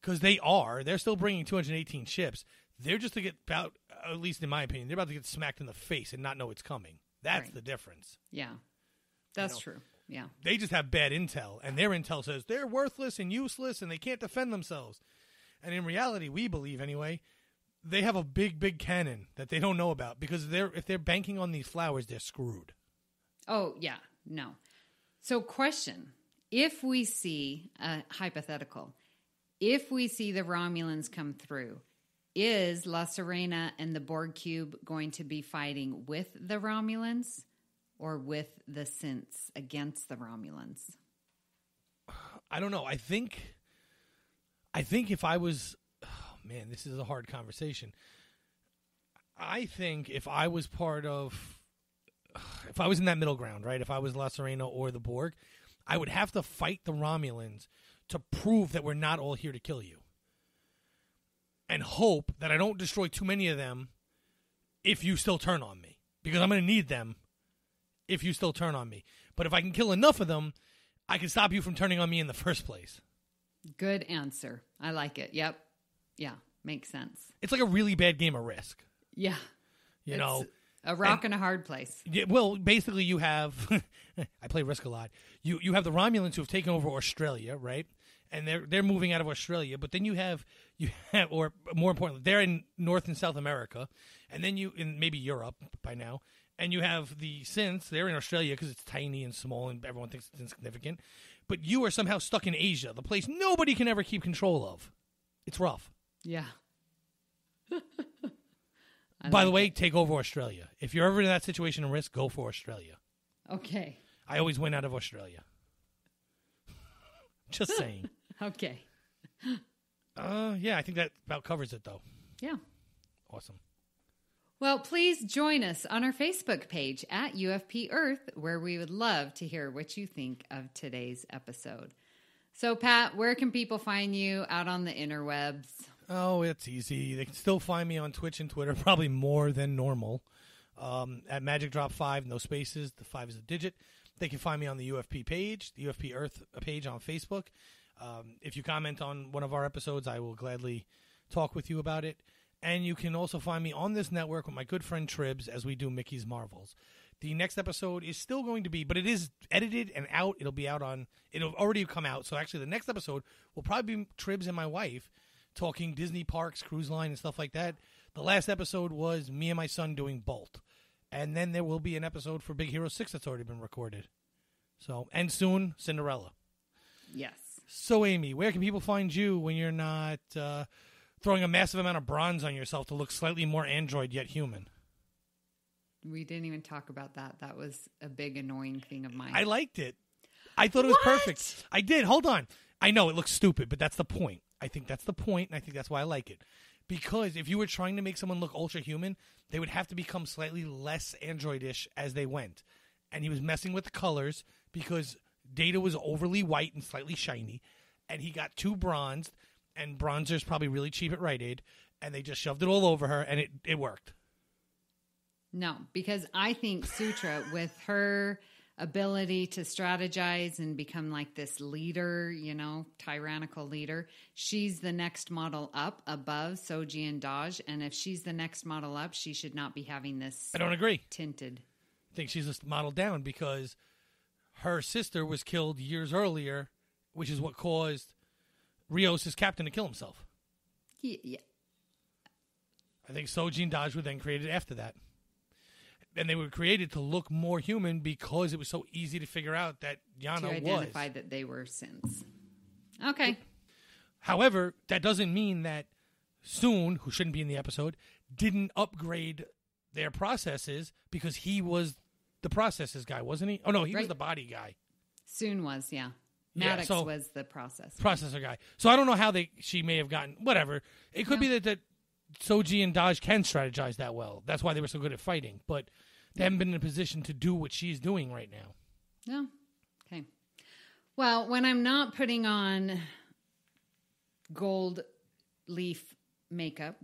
because they are. They're still bringing 218 ships. They're just to get about, at least in my opinion, they're about to get smacked in the face and not know it's coming. That's Right. the difference. Yeah. That's know. true. Yeah. They just have bad intel, and their intel says they're worthless and useless and they can't defend themselves. And in reality, we believe anyway, they have a big, big cannon that they don't know about because they're if they're banking on these flowers, they're screwed. Oh, yeah. No. So, question if we see a hypothetical, if we see the Romulans come through, is La Sirena and the Borg Cube going to be fighting with the Romulans or with the Synths against the Romulans? I don't know. I think, I think if I was, oh man, this is a hard conversation. I think if I was part of, if I was in that middle ground, right? If I was La Sirena or the Borg, I would have to fight the Romulans to prove that we're not all here to kill you, and hope that I don't destroy too many of them. If you still turn on me, because I'm going to need them. If you still turn on me, but if I can kill enough of them, I can stop you from turning on me in the first place. Good answer. I like it. Yep. Yeah. Makes sense. It's like a really bad game of risk. Yeah. You It's know, a rock and a hard place. Yeah, well, basically, you have. I play Risk a lot. You you have the Romulans who have taken over Australia, right? And they're they're moving out of Australia. But then you have you have, or more importantly, they're in North and South America, and then you in maybe Europe by now, and you have the Synths. They're in Australia because it's tiny and small, and everyone thinks it's insignificant. But you are somehow stuck in Asia, the place nobody can ever keep control of. It's rough. Yeah. I By the like way, take over Australia. If you're ever in that situation and risk, go for Australia. Okay. I always win out of Australia. Just saying. Okay. uh, yeah, I think that about covers it, though. Yeah. Awesome. Well, please join us on our Facebook page at UFP Earth, where we would love to hear what you think of today's episode. So, Pat, where can people find you out on the interwebs? Oh, it's easy. They can still find me on Twitch and Twitter, probably more than normal. Um, at Magic Drop Five, no spaces. The five is a digit. They can find me on the UFP page, the UFP Earth page on Facebook. Um, if you comment on one of our episodes, I will gladly talk with you about it. And you can also find me on this network with my good friend Tribs as we do Mickey's Marvels. The next episode is still going to be, but it is edited and out. It'll be out on, it'll already come out. So actually, the next episode will probably be Tribs and my wife talking Disney parks, cruise line, and stuff like that. The last episode was me and my son doing Bolt. And then there will be an episode for Big Hero 6 that's already been recorded. So, and soon, Cinderella. Yes. So, Amy, where can people find you when you're not uh, throwing a massive amount of bronze on yourself to look slightly more android yet human? We didn't even talk about that. That was a big annoying thing of mine. I liked it. I thought it was What? perfect. I did. Hold on. I know it looks stupid, but that's the point. I think that's the point, and I think that's why I like it. Because if you were trying to make someone look ultra human, they would have to become slightly less androidish as they went. And he was messing with the colors because Data was overly white and slightly shiny, and he got too bronzed, and bronzer's probably really cheap at Rite Aid, and they just shoved it all over her, and it, it worked. No, because I think Sutra, with her ability to strategize and become like this leader, you know, tyrannical leader, she's the next model up above Soji and Dahj. And if she's the next model up, she should not be having this I don't agree. tinted. I think she's just modeled down because her sister was killed years earlier, which is what caused Rios' captain to kill himself. Yeah, I think Soji and Dahj were then created after that. And they were created to look more human because it was so easy to figure out that to Yana was. identify that they were Synths. Okay. However, that doesn't mean that Soong, who shouldn't be in the episode, didn't upgrade their processes because he was the processes guy, wasn't he? Oh no, he was the body guy. Soong was, yeah. Yeah, Maddox so- was the process. processor guy. So I don't know how they she may have gotten whatever. It could be that that Soji and Dahj can strategize that well. That's why they were so good at fighting. But they haven't been in a position to do what she's doing right now. No. Okay. Well, when I'm not putting on gold leaf makeup,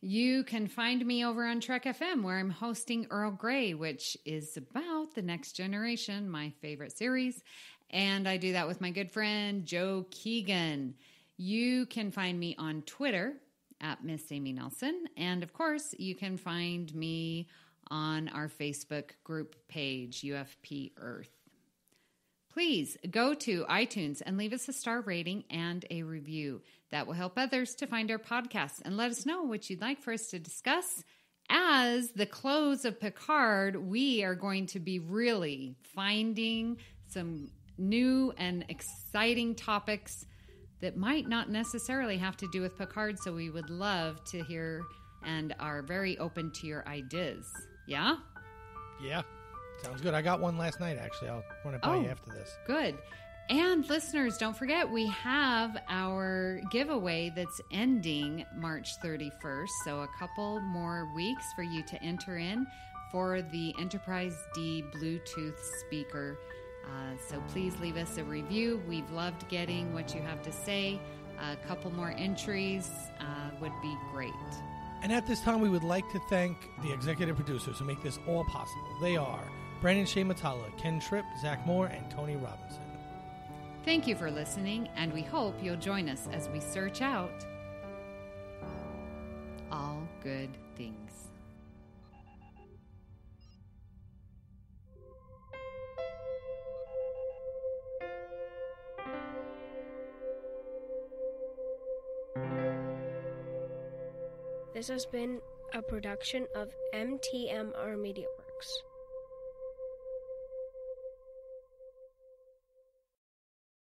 you can find me over on Trek FM where I'm hosting Earl Grey, which is about the next generation, my favorite series. And I do that with my good friend Joe Keegan. You can find me on Twitter at Miss Amy Nelson. And of course, you can find me on our Facebook group page, UFP Earth. Please go to iTunes and leave us a star rating and a review. That will help others to find our podcast and let us know what you'd like for us to discuss. As the close of Picard, we are going to be really finding some new and exciting topics that might not necessarily have to do with Picard. So we would love to hear and are very open to your ideas. Yeah? Yeah. Sounds good. I got one last night, actually. I'll run it by Oh. you after this. Good. And listeners, don't forget we have our giveaway that's ending March 31st. So a couple more weeks for you to enter in for the Enterprise D Bluetooth speaker. Uh, so please leave us a review. We've loved getting what you have to say. A couple more entries uh, would be great. And at this time, we would like to thank the executive producers who make this all possible. They are Brandon Shea Mutala, Ken Tripp, Zach Moore, and Tony Robinson. Thank you for listening, and we hope you'll join us as we search out all good things. This has been a production of MTMR Media Works.